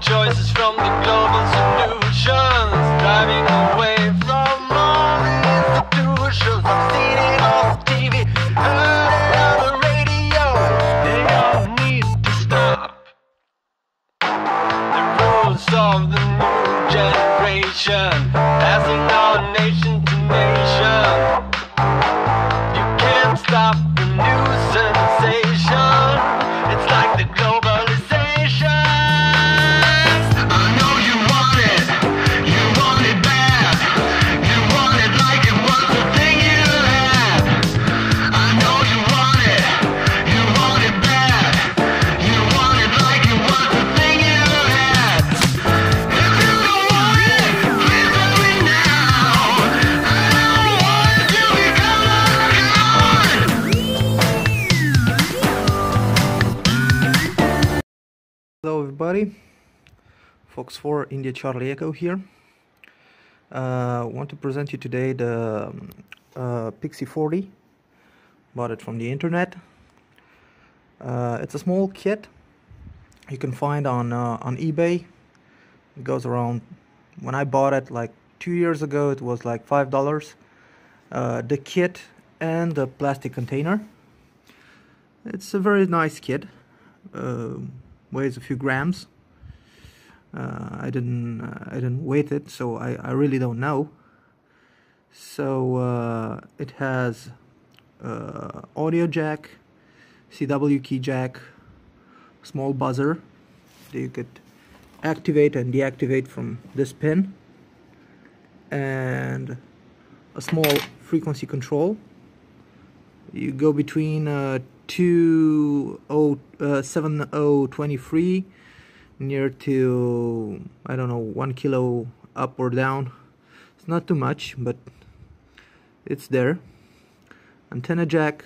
choices from the global solutions, driving away from all institutions. I've seen it on TV, heard it on the radio. They all need to stop. The rules of the new generation, passing our everybody, Fox 4 India Charlie Echo here. Uh, want to present you today the uh, Pixie 40. Bought it from the internet. Uh, it's a small kit you can find on uh, on eBay. It goes around. When I bought it like two years ago, it was like five dollars. Uh, the kit and the plastic container. It's a very nice kit. Um weighs a few grams. Uh, I didn't uh, I didn't weight it, so I, I really don't know. So uh, it has uh, audio jack, CW key jack, small buzzer that you could activate and deactivate from this pin, and a small frequency control. You go between oh uh, seven oh twenty three near to I don't know one kilo up or down. It's not too much, but it's there. Antenna jack,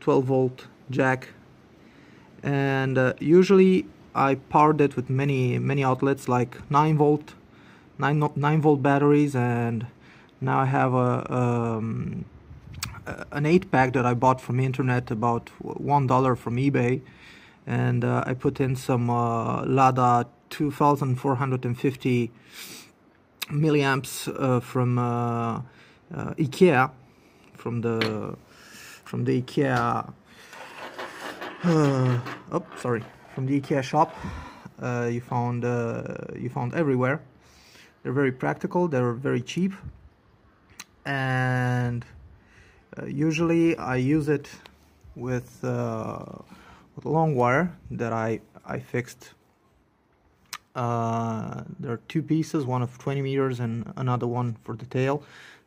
12 volt jack, and uh, usually I powered it with many many outlets like 9 volt, 9 9 volt batteries, and now I have a. Um, an eight pack that I bought from the internet about one dollar from eBay, and uh, I put in some uh, LADDA 2450 milliamps uh, from uh, uh, IKEA, from the from the IKEA. Oh, sorry, from the IKEA shop. You found you found everywhere. They're very practical. They're very cheap, and uh, usually I use it with, uh, with a long wire that I, I fixed. Uh, there are two pieces, one of 20 meters and another one for the tail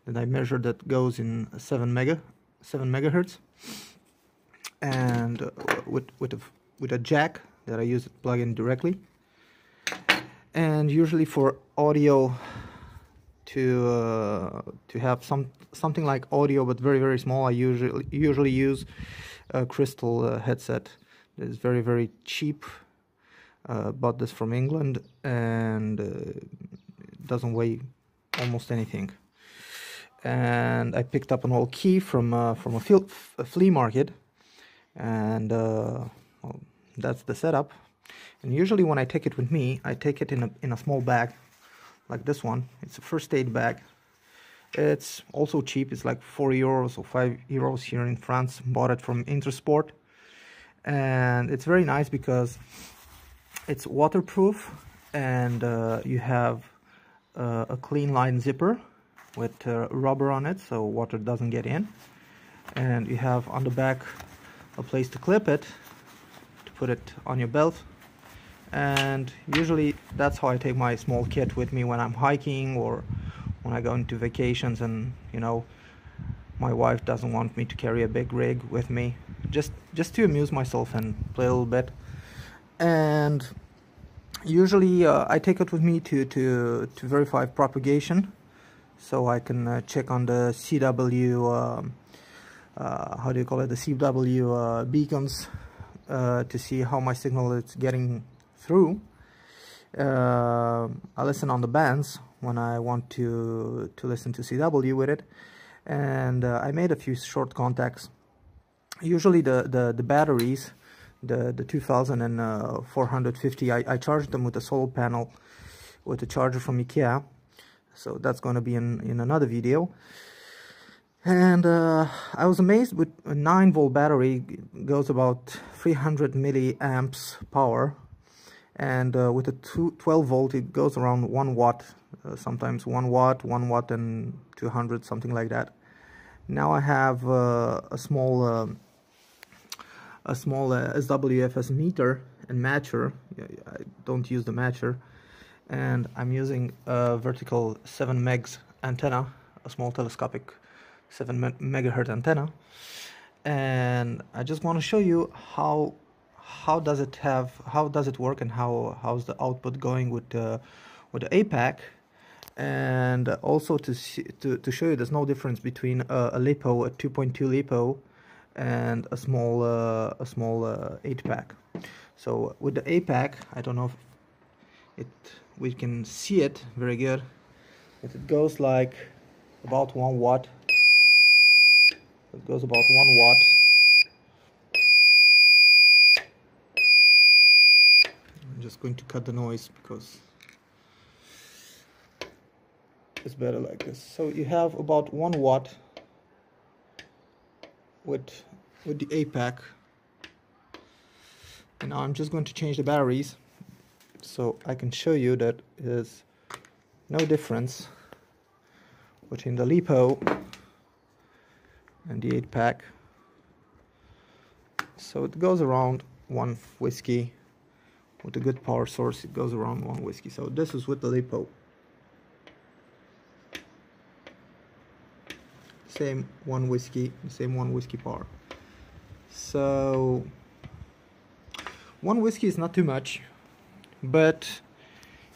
that I measured that goes in 7 mega 7 megahertz and uh, with with a, with a jack that I use to plug in directly and usually for audio to uh, to have some something like audio but very very small. I usually usually use a crystal uh, headset that is very very cheap. Uh, bought this from England and uh, doesn't weigh almost anything. And I picked up an old key from uh, from a flea market and uh, well, that's the setup. And usually when I take it with me I take it in a, in a small bag like this one. It's a first aid bag. It's also cheap. It's like 4 euros or 5 euros here in France. Bought it from Intersport. And it's very nice because it's waterproof and uh, you have uh, a clean line zipper with uh, rubber on it so water doesn't get in. And you have on the back a place to clip it to put it on your belt and usually that's how I take my small kit with me when I'm hiking or when I go into vacations and you know my wife doesn't want me to carry a big rig with me. Just just to amuse myself and play a little bit. And usually uh, I take it with me to to to verify propagation so I can uh, check on the CW um, uh, how do you call it? The CW uh, beacons uh, to see how my signal is getting through. Uh, I listen on the bands when I want to to listen to CW with it, and uh, I made a few short contacts. Usually the the, the batteries the the 2450 I, I charged them with a solar panel with a charger from Ikea so that's going to be in in another video and uh, I was amazed with a 9 volt battery goes about 300 milliamps power and uh, with a two, 12 volt it goes around 1 watt uh, sometimes 1 watt 1 watt and 200 something like that. Now I have uh, a small um, a small uh, SWFS meter and matcher. I don't use the matcher. And I'm using a vertical 7 megs antenna a small telescopic 7 megahertz antenna. And I just want to show you how how does it have how does it work and how how's the output going with the with the APAC? And also to see, to, to show you there's no difference between a, a LiPo a 2.2 LiPo and a small uh, a small uh, 8 pack. So with the APAC I don't know if it we can see it very good. It goes like about 1 watt it goes about 1 watt I'm just going to cut the noise because it's better like this. So you have about 1 watt with with the APAC and now I'm just going to change the batteries so I can show you that is no difference between the LiPo and the 8 pack so it goes around one whiskey with a good power source it goes around one whiskey. So this is with the LiPo. Same one whiskey same one whiskey power so one whiskey is not too much but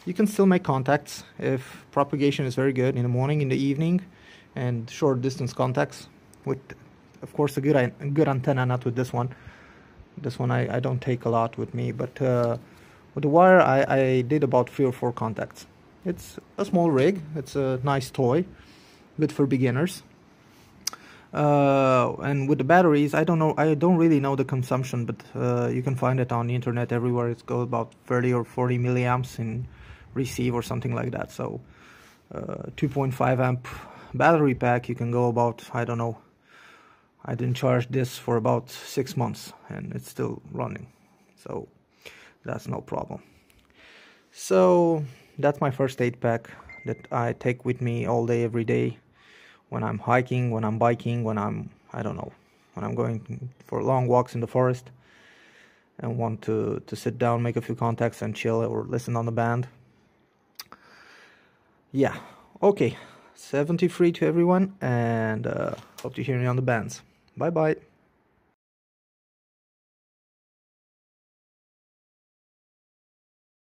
you can still make contacts if propagation is very good in the morning in the evening and short distance contacts with of course a good a good antenna not with this one. This one I, I don't take a lot with me but uh, with the wire I, I did about three or four contacts. It's a small rig. It's a nice toy good for beginners. Uh, and with the batteries I don't know I don't really know the consumption but uh, you can find it on the internet everywhere. It's go about 30 or 40 milliamps in receive or something like that. So uh, 2.5 amp battery pack you can go about I don't know I didn't charge this for about six months and it's still running. So that's no problem so that's my first 8 pack that I take with me all day every day when I'm hiking, when I'm biking, when I'm, I don't know, when I'm going for long walks in the forest and want to, to sit down, make a few contacts and chill or listen on the band. Yeah, okay. 73 to everyone and uh, hope to hear you on the bands. Bye bye.